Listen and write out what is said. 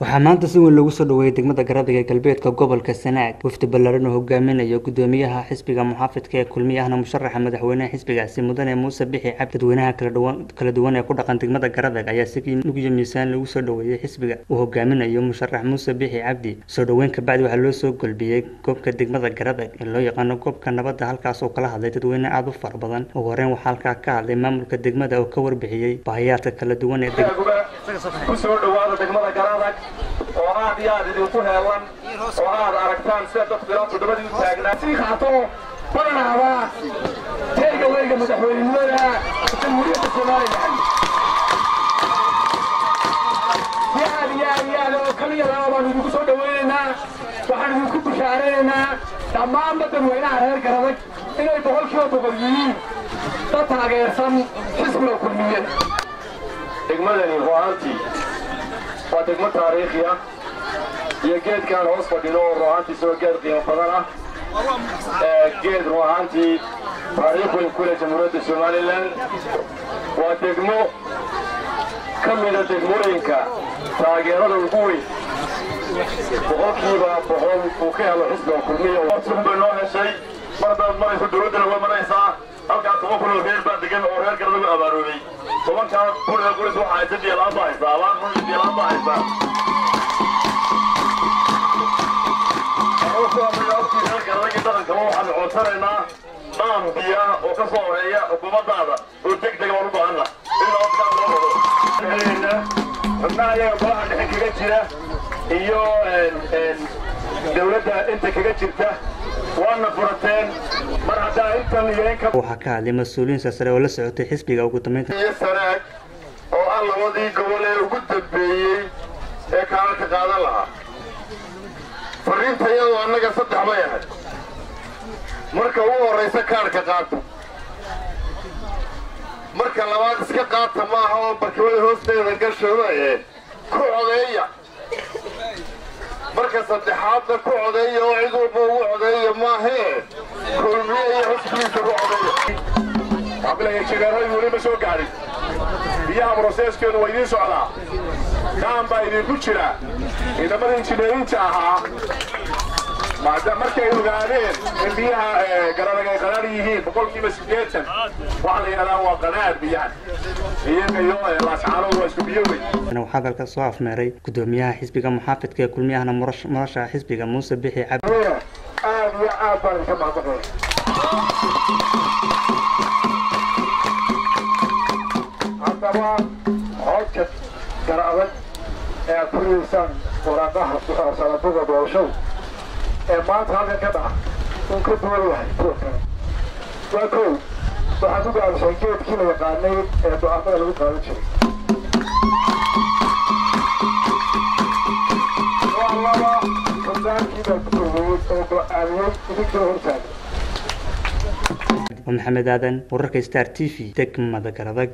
waxaa maanta si weyn loogu soo dhaweeyay degmada garadeg ee galbeedka gobolka sanaag. Wafdi ballaaran oo hogaaminayo gudoomiyaha xisbiga muxaafidka ee kulmiye ahna musharaxa madaxweynaha xisbigaasi mudane muuse bixi. Cabdi dadweynaha kala duwan ee ku dhaqan degmada garadeg ayaa si nugiyo miisaan lagu soo dhaweeyey xisbiga. Uu hogaaminayo musharax muuse bixi. Cabdi soo dhaweyn kabacdi waxaa loo soo golbiyey goobka degmada garadeg ee loo yaqaano goobka nabadda halkaas oo kala hadlay dadweyne aada u fara badan. Ugu horeyn waxaa halkaa ka hadlay maamulka degmada oo ka warbixiyey baahiyaadka kala duwan ee ku soo dhawaada degmada garadag oo aad iyo aad idinku heelan oo aad aragtaan sida dadku ilaa toddobadii u taagnaa sii qaato badanaaba teega weyga madaxweynenimada jamhuuriyadda somalilan si aad iyo aad iyo aad oo kaliya laba baan idinku soo dhawaynaynaa waxaan idinku bishaaraynaynaa dhammaanba dadweynaha reer garadag inay boqolkiiba boqol yihiin. Dad taageersan xisbiga kulmiye degmadani ru'aantii waa degmo taariikhi ah iyo geedkaan hoos fadhino oo ru'aantiisa oo geed qiimo badan ah geed ru'aantii taariikh weyn ku leh jamhuuriyadda somalilan waa degmo ka mida degmooyinka taageerada ugu weyn boqolkiiba boqol uu ka helo xisbiga kulmiya bay noo heshay mardaad marayso dowladdana way maraysaa halkaa toban kun oo reer baa degan oo reer garadagu abaaroobay tobankaa ee qoys waxaa haysa biyalaan baa haysaa abaan baa haysaa reer garadagii dhaqankaba waxaanu codsanaynaa dhaan biya oo ka soo horreeya xukuumaddaada oo deg dega waan u wado xubnaha iyaga golaha dhexe kaga jira iyo dowladda inta kaga jirta waxaa ka hadlay mas'uuliyiin sarsare oo la socotay xisbiga ugu dambeynta. Iyo sanaag oo ah labadii gobol ee ugu dambeeyey ee kaalalka qaadan lahaa. Fariinta iyadoo annaga saddex bay ahayd marka ugu horraysa kaarhka qaata. Marka labaad iska qaata maaha oo barkimada hoosteeda gashooda ee ku codeeya. Marka saddexaadna ku codeeya oo cid walba ugu codeeya jireeradu weli ma soo gaadhin biyaha broseeskeedu waa idiin socdaa. Daan baa idinku jira. Ciidamada injineerinta ahaa markay ogaadeen in biyaha garadag ay qanaar yihiin boqolkiiba siddeetan waxaa la yidhahdaa waa qanaar biyahan iyaga iyo laascaanood waa isku biyo wey waxaa hadalka soo afmeeray gudoomiyaha xisbiga muxaafidka ee kulmiyahana murashaxa xisbiga muuse bixi cabdi. Aad iyo aad baan idinka mahadnaqaya haddaba codka gar adag ee aad ku ridaysaan waraaqaha sanadada doorashada ee maanta halkan ka dhaca uu ka duwan yahay kuwa kale waa kow waxaad u gaabisaan geedkii la yaqaanay ee do-aamada lagu qaadan jiray. Waa laba sodaankii baa ku korweeyey oo go'aamiyey idinkoo hortaaga maxamed aadan wararka star t v degmada garadag